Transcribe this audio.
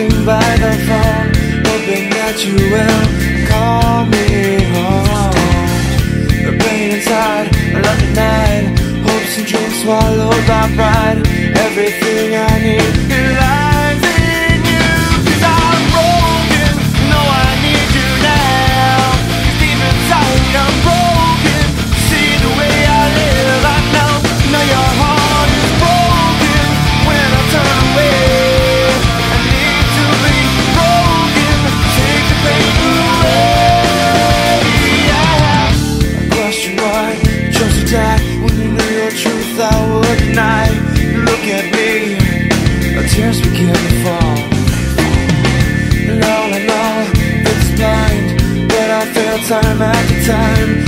sitting by the phone, hoping that you will call me home. The pain inside, another night, hopes and dreams swallowed by pride. would night. You look at me Tears begin to fall. And all in all, it's blind But I feel time after time.